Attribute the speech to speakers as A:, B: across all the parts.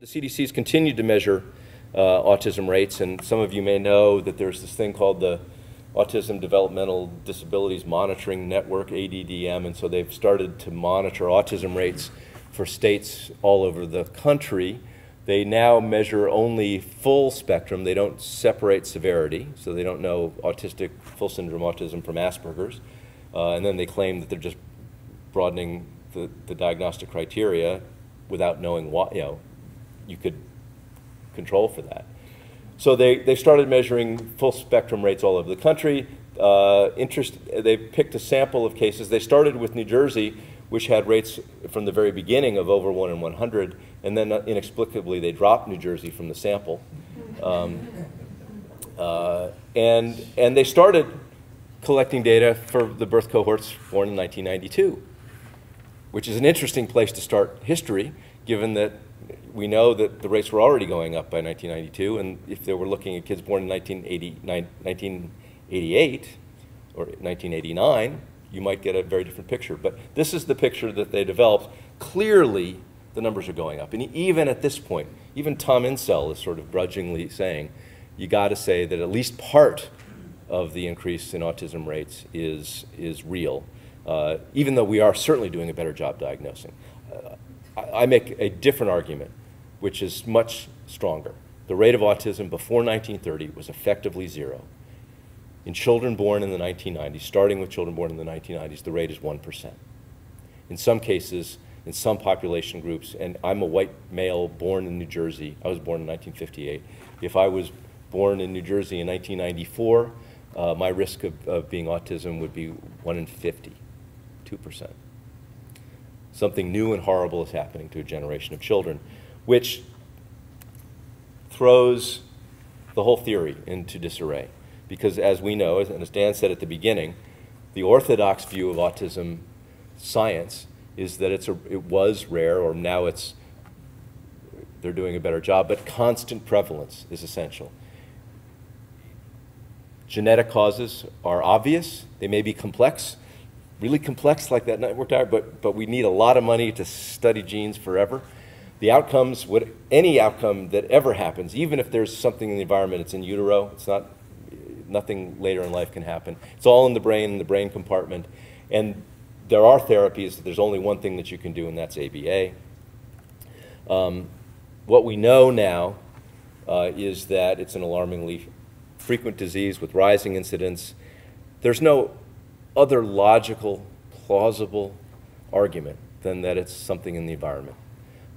A: The CDC's continued to measure uh, autism rates, and some of you may know that there's this thing called the Autism Developmental Disabilities Monitoring Network, ADDM, and so they've started to monitor autism rates for states all over the country. They now measure only full spectrum. They don't separate severity, so they don't know autistic, full syndrome autism from Asperger's. Uh, and then they claim that they're just broadening the, the diagnostic criteria without knowing what, you know, you could control for that. So they, they started measuring full spectrum rates all over the country. Uh, interest, they picked a sample of cases. They started with New Jersey, which had rates from the very beginning of over 1 in 100, and then inexplicably they dropped New Jersey from the sample. Um, uh, and, and they started collecting data for the birth cohorts born in 1992, which is an interesting place to start history, given that we know that the rates were already going up by 1992, and if they were looking at kids born in 1988 or 1989, you might get a very different picture. But this is the picture that they developed. Clearly, the numbers are going up. And even at this point, even Tom Insel is sort of grudgingly saying, you got to say that at least part of the increase in autism rates is, is real, uh, even though we are certainly doing a better job diagnosing. Uh, I, make a different argument which is much stronger. The rate of autism before 1930 was effectively zero. In children born in the 1990s, starting with children born in the 1990s, the rate is 1%. In some cases, in some population groups, and I'm a white male born in New Jersey, I was born in 1958. If I was born in New Jersey in 1994, uh, my risk of, of being autism would be 1 in 50, 2%. Something new and horrible is happening to a generation of children which throws the whole theory into disarray. Because as we know, and as Dan said at the beginning, the orthodox view of autism science is that it's a, it was rare, or now it's they're doing a better job, but constant prevalence is essential. Genetic causes are obvious. They may be complex, really complex like that network diet, but, but we need a lot of money to study genes forever the outcomes, what, any outcome that ever happens, even if there's something in the environment, it's in utero, it's not, nothing later in life can happen. It's all in the brain, in the brain compartment. And there are therapies, there's only one thing that you can do, and that's ABA. Um, what we know now uh, is that it's an alarmingly frequent disease with rising incidence. There's no other logical, plausible argument than that it's something in the environment.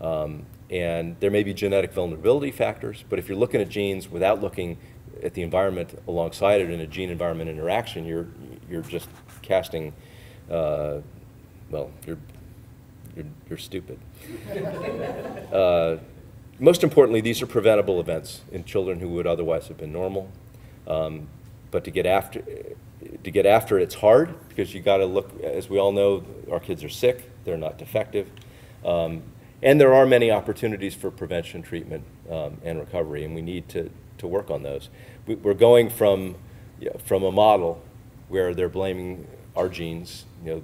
A: Um, and there may be genetic vulnerability factors, but if you're looking at genes without looking at the environment alongside it in a gene environment interaction, you're, you're just casting, uh, well, you're, you're, you're stupid. uh, most importantly, these are preventable events in children who would otherwise have been normal. Um, but to get after to get after it, it's hard because you got to look. As we all know, our kids are sick; they're not defective. Um, and there are many opportunities for prevention, treatment, um, and recovery, and we need to, to work on those. We, are going from, you know, from a model where they're blaming our genes, you know,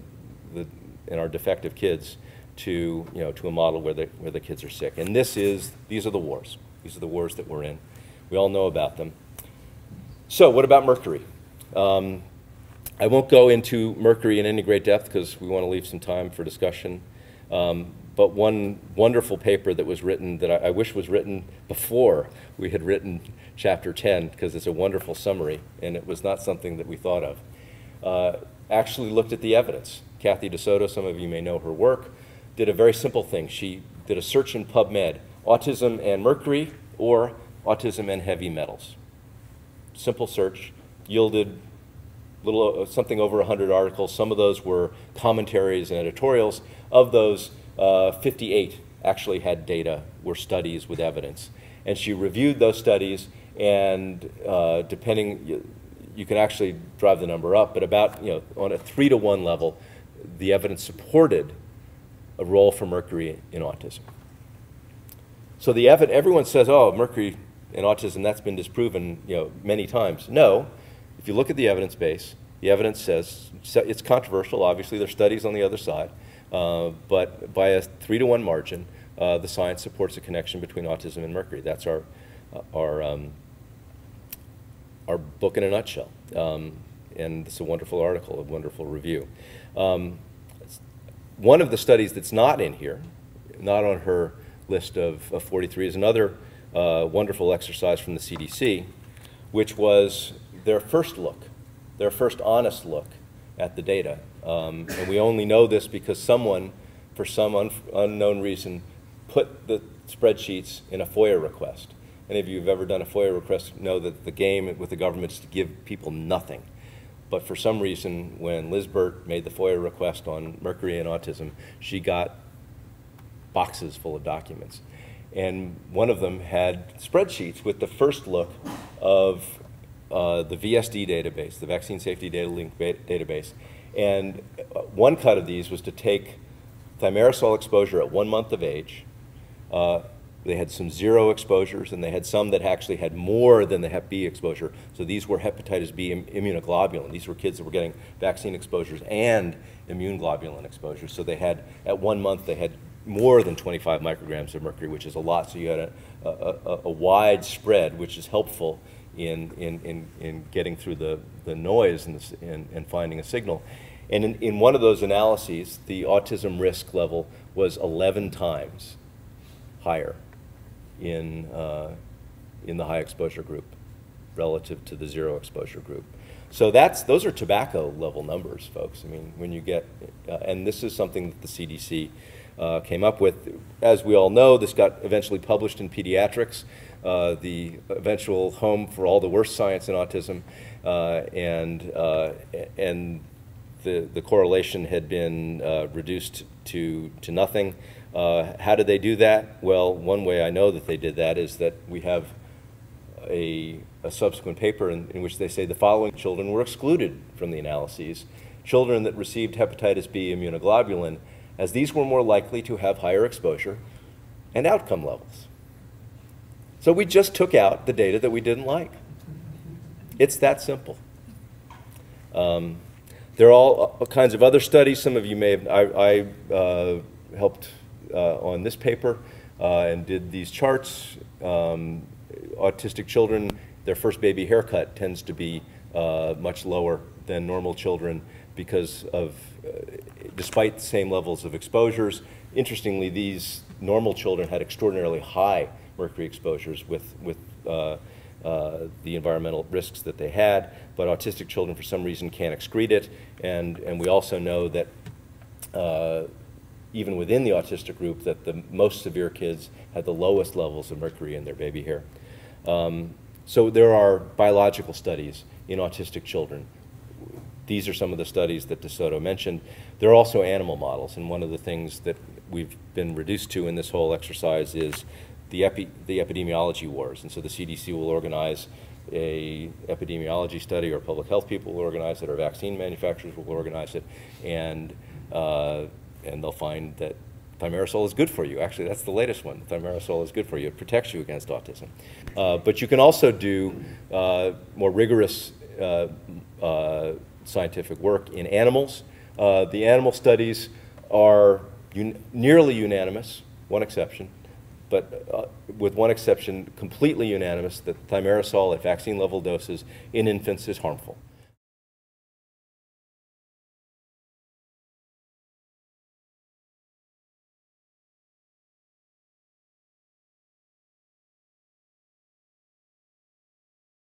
A: the, and our defective kids, to, you know, to a model where the, where the kids are sick. And this is, these are the wars. These are the wars that we're in. We all know about them. So what about mercury? Um, I won't go into mercury in any great depth because we want to leave some time for discussion. Um, but one wonderful paper that was written that I, I, wish was written before we had written chapter 10 because it's a wonderful summary and it was not something that we thought of. Uh, actually looked at the evidence. Kathy DeSoto, some of you may know her work, did a very simple thing. She did a search in PubMed, autism and mercury or autism and heavy metals. Simple search, yielded little, uh, something over 100 articles. Some of those were commentaries and editorials. Of those, uh, 58 actually had data, were studies with evidence. And she reviewed those studies, and uh, depending, you, you, can actually drive the number up, but about, you know, on a three to one level, the evidence supported a role for mercury in autism. So the evidence, everyone says, oh, mercury in autism, that's been disproven, you know, many times. No, if you look at the evidence base, the evidence says, it's controversial, obviously, there's studies on the other side, uh, but by a three to one margin, uh, the science supports a connection between autism and mercury. That's our, our, um, our book in a nutshell. Um, and it's a wonderful article, a wonderful review. Um, one of the studies that's not in here, not on her list of, of 43, is another uh, wonderful exercise from the CDC, which was their first look, their first honest look at the data. Um, and we only know this because someone, for some un unknown reason, put the spreadsheets in a FOIA request. Any of you who've ever done a FOIA request know that the game with the government is to give people nothing. But for some reason, when Liz Birt made the FOIA request on mercury and autism, she got boxes full of documents. And one of them had spreadsheets with the first look of uh, the VSD database, the Vaccine Safety Datalink database. And uh, one cut of these was to take thimerosal exposure at one month of age, uh, they had some zero exposures, and they had some that actually had more than the Hep B exposure. So these were hepatitis B immunoglobulin. These were kids that were getting vaccine exposures and immune globulin exposures. So they had, at one month, they had more than 25 micrograms of mercury, which is a lot. So you had a, a, a, a wide spread, which is helpful in, in, in, in getting through the, the noise and, the, and, and finding a signal. And in, in one of those analyses, the autism risk level was 11 times higher in, uh, in the high exposure group relative to the zero exposure group. So that's, those are tobacco level numbers, folks. I mean, when you get, uh, and this is something that the CDC uh, came up with. As we all know, this got eventually published in Pediatrics, uh, the eventual home for all the worst science in autism, uh, and, uh, and the, the correlation had been uh, reduced to, to nothing. Uh, how did they do that? Well, one way I know that they did that is that we have a, a subsequent paper in, in, which they say the following children were excluded from the analyses. Children that received hepatitis B immunoglobulin, as these were more likely to have higher exposure and outcome levels. So we just took out the data that we didn't like. It's that simple. Um, there are all kinds of other studies. Some of you may have, I, I uh, helped uh, on this paper uh, and did these charts. Um, autistic children, their first baby haircut tends to be uh, much lower than normal children because of, despite the same levels of exposures. Interestingly, these normal children had extraordinarily high mercury exposures with, with uh, uh, the environmental risks that they had, but autistic children for some reason can't excrete it, and, and we also know that uh, even within the autistic group, that the most severe kids had the lowest levels of mercury in their baby hair. Um, so there are biological studies in autistic children. These are some of the studies that DeSoto mentioned. There are also animal models, and one of the things that we've been reduced to in this whole exercise is the, epi the epidemiology wars. And so the CDC will organize a epidemiology study, or public health people will organize it, or vaccine manufacturers will organize it, and uh, and they'll find that thimerosal is good for you. Actually, that's the latest one. Thimerosal is good for you. It protects you against autism. Uh, but you can also do uh, more rigorous uh, uh scientific work in animals. Uh, the animal studies are un nearly unanimous, one exception, but uh, with one exception, completely unanimous that thimerosal at vaccine level doses in infants is harmful.